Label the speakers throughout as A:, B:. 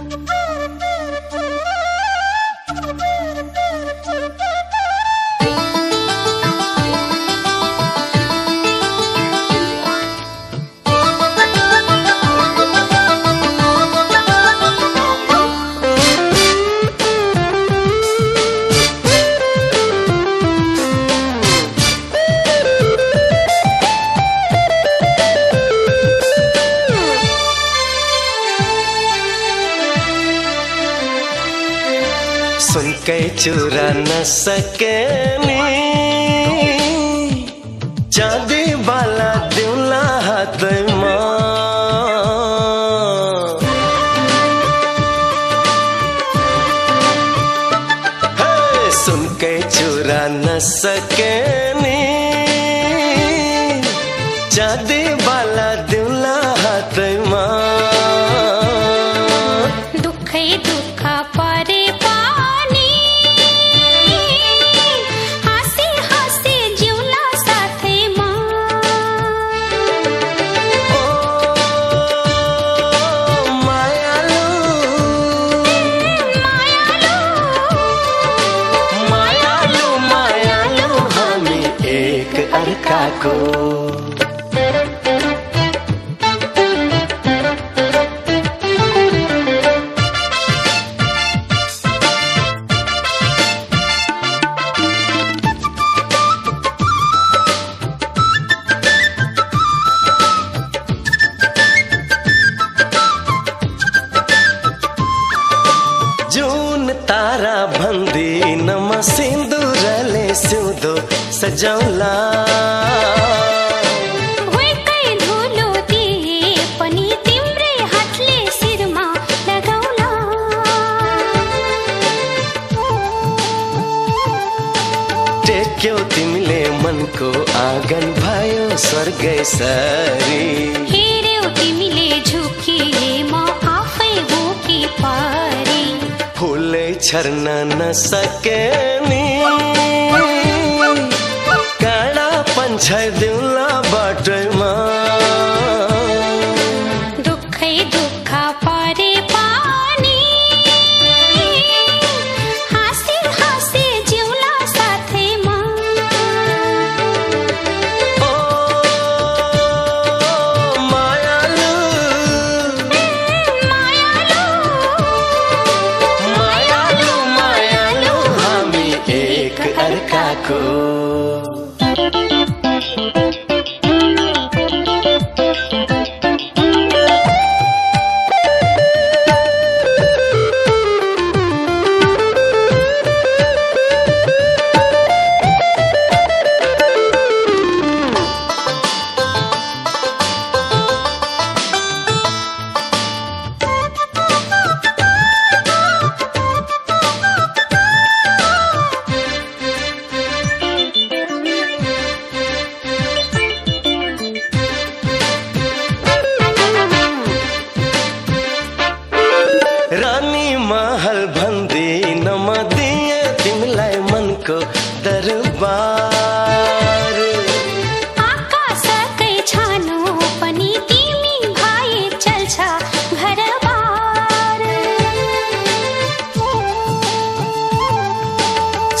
A: Woo! सुन चुरा न सके चांदी वाला दूला हाथ सुन के चुरा न सके चांदी सजाउला तिमीले मनको आँगन भयो स्वर्ग सरी।
B: तिमीले झुकिए म आफै बोकी परे।
A: फुलै छर्न नसके नि। पन्छाइदिउला बाटोमा।
B: दुःखै दुःख परे पानी। हाँसी हाँसी जिउला साथैमा।
A: ओ मायालु। मायालु मायालु। हामी एक अर्काको।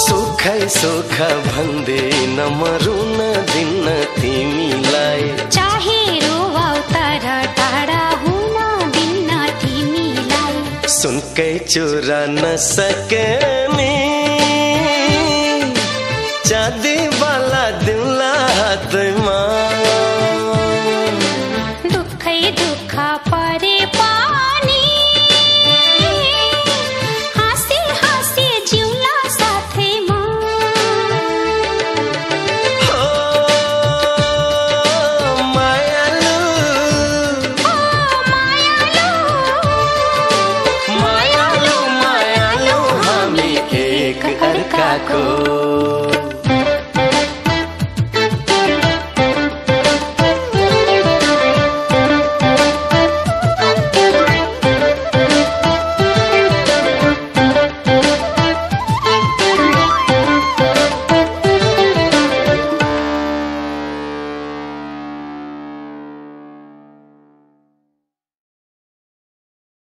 A: सुखै सुख भन्दै नमरुन दिन्न तिमीलाई।
B: चाहे रोवाउ तर टाढा हुन दिन्न तिमीलाई।
A: सुनकै चुरा नसके मायालु